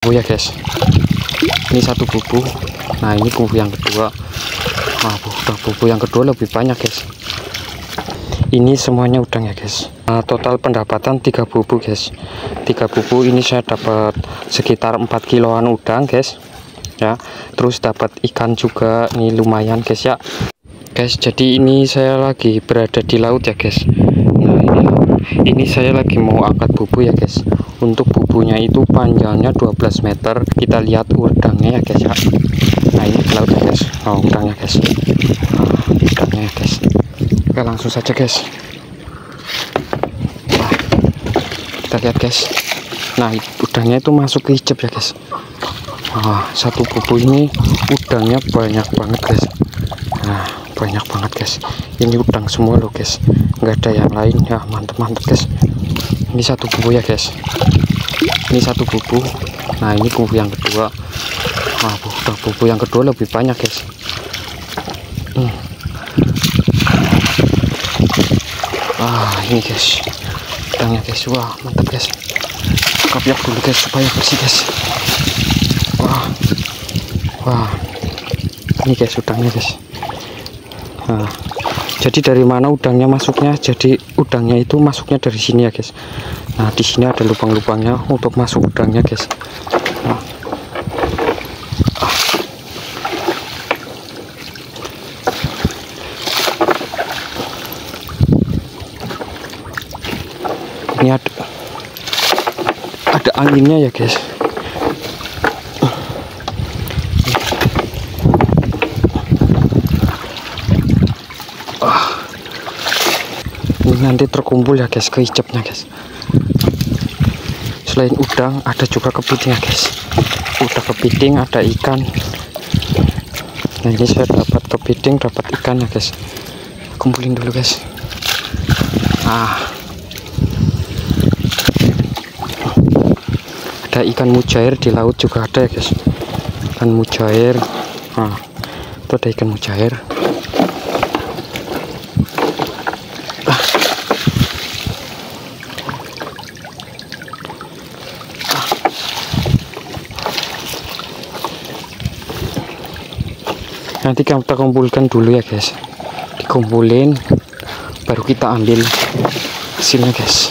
bubu ya guys. Ini satu bubu nah ini bubu yang kedua. Nah bubu, bubu yang kedua lebih banyak guys. Ini semuanya udang ya guys. Nah, total pendapatan tiga bubu guys. Tiga bubu ini saya dapat sekitar 4 kiloan udang guys. Ya terus dapat ikan juga. Ini lumayan guys ya. Guys jadi ini saya lagi berada di laut ya guys ini saya lagi mau angkat bubu ya guys. Untuk bubunya itu panjangnya 12 meter. Kita lihat udangnya ya guys ya. Nah ini laut ya guys. Oh udangnya guys. Udangnya ya guys. Oke langsung saja guys. Nah, kita lihat guys. Nah udangnya itu masuk ke hijab ya guys. Nah, satu bubu ini udangnya banyak banget guys. Nah banyak banget guys. Ini udang semua loh guys nggak ada yang lain. Ya mantep-mantep guys. Ini satu bubu ya guys. Ini satu bubu nah ini bubu yang kedua. Nah bubu, bubu yang kedua lebih banyak guys. Hmm. ah ini guys. Udangnya guys. Wah mantap guys. Kapiak dulu guys supaya bersih guys. Wah. Wah. Ini guys udangnya guys. Nah, jadi dari mana udangnya masuknya? Jadi udangnya itu masuknya dari sini ya guys. Nah di sini ada lubang-lubangnya untuk masuk udangnya guys. Nah. ini ada ada anginnya ya guys ini nanti terkumpul ya guys ke hijabnya guys. Selain udang ada juga kepiting ya guys. Udah kepiting ada ikan. Nah ini saya dapat kepiting dapat ikan ya guys. Kumpulin dulu guys. Ah. Ada ikan mujair di laut juga ada ya guys. Ikan mujair. Nah itu ada ikan mujair nanti kita kumpulkan dulu ya guys. Dikumpulin baru kita ambil hasilnya guys.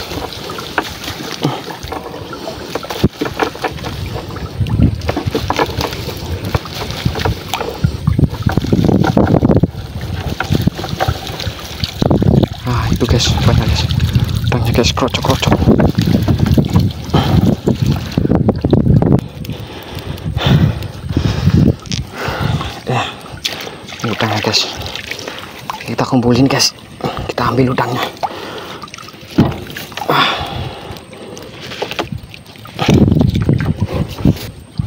Ah itu guys banyak guys. Banyak guys. Krocok krocok ya ini udangnya guys. Kita kumpulin guys. Kita ambil udangnya.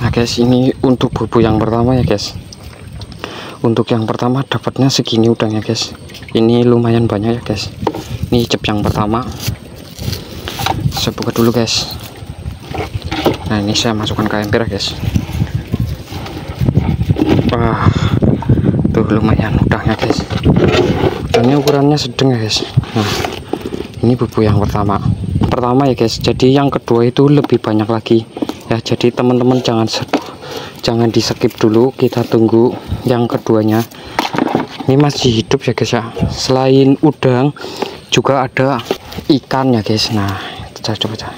Nah guys ini untuk bubu yang pertama ya guys. Untuk yang pertama dapatnya segini udangnya guys. Ini lumayan banyak ya guys. Ini cep yang pertama. Saya buka dulu guys. Nah ini saya masukkan ke ember ya guys. Wah tuh lumayan udangnya guys. Udangnya ukurannya sedang ya guys. Nah ini bubu yang pertama. Pertama ya guys. Jadi yang kedua itu lebih banyak lagi. Ya jadi teman-teman jangan jangan di skip dulu. Kita tunggu yang keduanya. Ini masih hidup ya guys ya. Selain udang juga ada ikan ya guys. Nah coba coba coba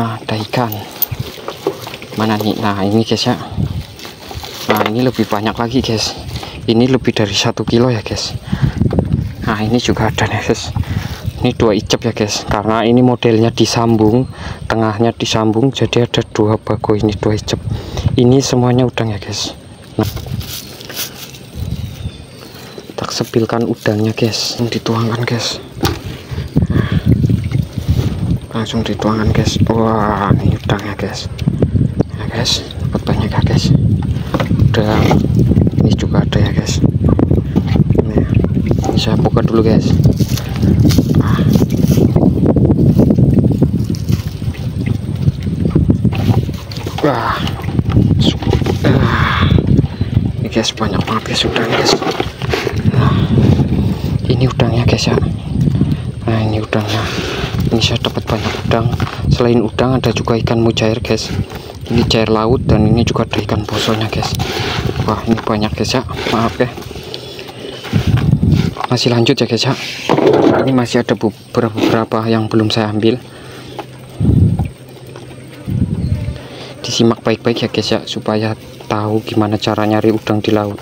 ah, ada ikan. Mana nih? Nah ini guys ya nah ini lebih banyak lagi guys. Ini lebih dari satu kilo ya guys. Nah ini juga ada nih guys. Ini dua icap ya guys. Karena ini modelnya disambung tengahnya disambung jadi ada dua bago ini dua icap ini semuanya udang ya guys. Nah. Tak sepilkan udangnya guys. Yang dituangkan guys. Langsung dituangkan guys. Wah ini udangnya guys. Ya guys. Dapat banyak ya guys udang ini juga ada ya guys. Ini, ini saya buka dulu guys. Ah. wah. Ah. ini guys banyak banget guys udangnya guys. Nah, ini udangnya guys ya. Nah ini udangnya. Ini saya dapat banyak udang. Selain udang ada juga ikan mujair guys ini cair laut dan ini juga ada ikan posonya guys. Wah ini banyak guys ya. Maaf ya. Masih lanjut ya guys ya. Ini masih ada beberapa yang belum saya ambil. Disimak baik-baik ya guys ya supaya tahu gimana cara nyari udang di laut.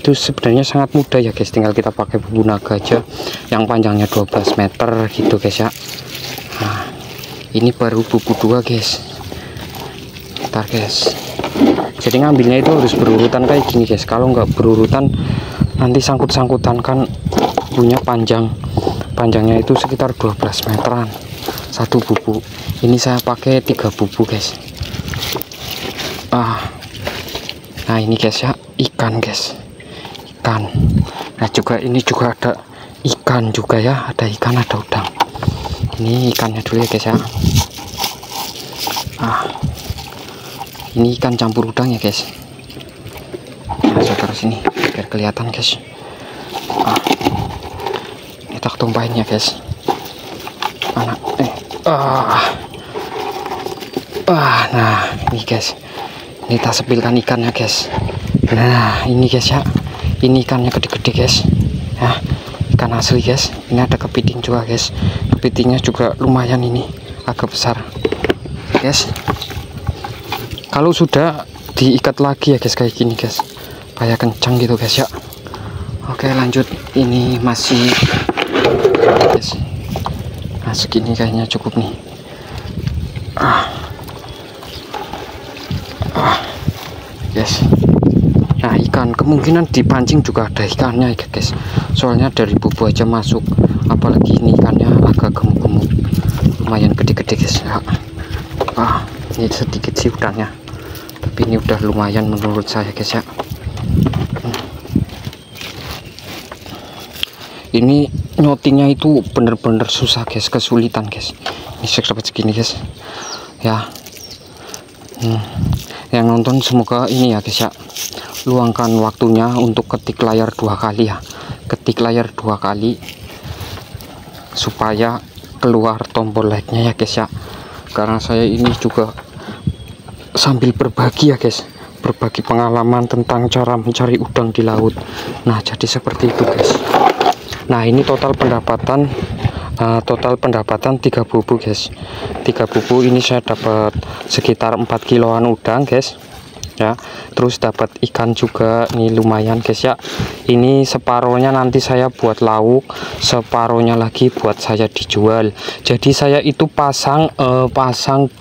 Itu sebenarnya sangat mudah ya guys. Tinggal kita pakai bumbu naga aja yang panjangnya 12 meter gitu guys ya. Nah ini baru buku dua guys ntar guys. Jadi ngambilnya itu harus berurutan kayak gini guys. Kalau nggak berurutan nanti sangkut-sangkutan kan punya panjang. Panjangnya itu sekitar 12 meteran. Satu bubu ini saya pakai tiga bubu guys. Ah. Nah ini guys ya. Ikan guys. Ikan. Nah juga ini juga ada ikan juga ya. Ada ikan ada udang. Ini ikannya dulu ya guys ya. Ah ini ikan campur udang ya guys. Nah saya taruh sini biar kelihatan guys. Ah. Ini tak tumpahin ya guys. Anak eh ah. Ah nah ini guys. Ini kita sepilkan ikannya guys. Nah ini guys ya. Ini ikannya gede-gede guys. Ya ikan asli guys. Ini ada kepiting juga guys. Kepitingnya juga lumayan ini agak besar. Guys kalau sudah diikat lagi ya guys kayak gini guys. Kayak kencang gitu guys ya. Oke lanjut. Ini masih guys nah segini kayaknya cukup nih. Ah. Ah. Guys. Nah ikan. Kemungkinan dipancing juga ada ikannya ya guys. Soalnya dari bubu aja masuk. Apalagi ini ikannya agak gemuk-gemuk. Lumayan gede-gede guys ya. ah ini sedikit sih udangnya tapi ini udah lumayan menurut saya guys ya. Ini nyotingnya itu bener-bener susah guys kesulitan guys. Ini dapat segini guys. Ya. Hmm. yang nonton semoga ini ya guys ya. Luangkan waktunya untuk ketik layar dua kali ya. Ketik layar dua kali supaya keluar tombol like nya ya guys ya. Karena saya ini juga sambil berbagi ya guys. Berbagi pengalaman tentang cara mencari udang di laut. Nah jadi seperti itu guys. Nah ini total pendapatan uh, total pendapatan tiga bubu guys. Tiga bubu ini saya dapat sekitar 4 kiloan udang guys. Ya terus dapat ikan juga. Ini lumayan guys ya. Ini separohnya nanti saya buat lauk separohnya lagi buat saya dijual. Jadi saya itu pasang uh, pasang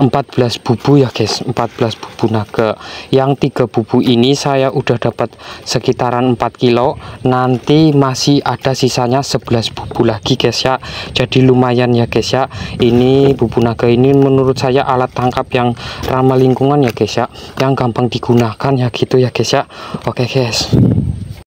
14 bubu ya guys. 14 bubu naga. Yang tiga bubu ini saya udah dapat sekitaran 4 kilo. Nanti masih ada sisanya 11 bubu lagi guys ya. Jadi lumayan ya guys ya. Ini bubu naga ini menurut saya alat tangkap yang ramah lingkungan ya guys ya. Yang gampang digunakan ya gitu ya guys ya. Oke guys